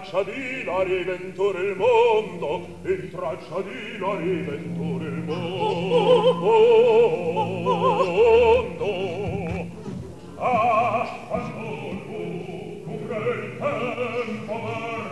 traccia di la riventura il mondo, in traccia di la riventura il mondo. Ah, quando tu, tu crei tempo mar,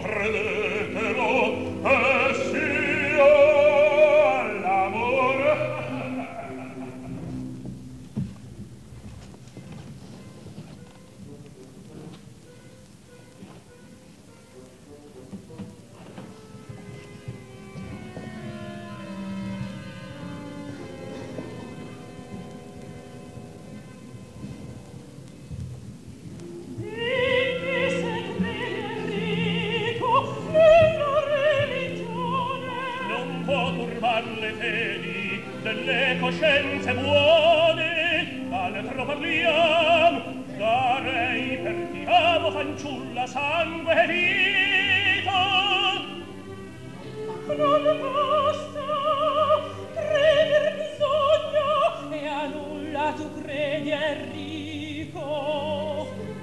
comprender ne trovarliam, darei per ti amo fanciulla sangue e vita. Non basta cremer bisogno, e a nulla tu credi Enrico.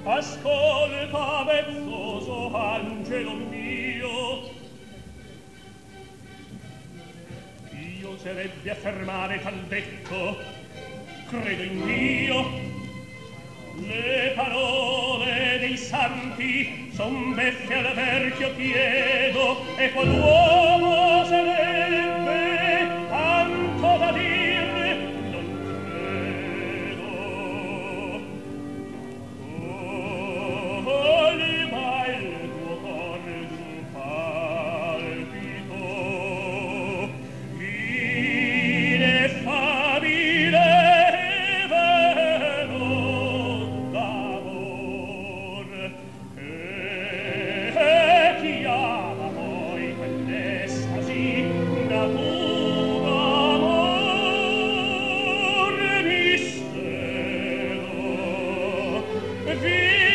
Ascolta, bezzoso angelo mio, Io oserebbe affermare tal detto credo in Dio. Le parole dei santi son beffe al verchio chiedo e qual Viva!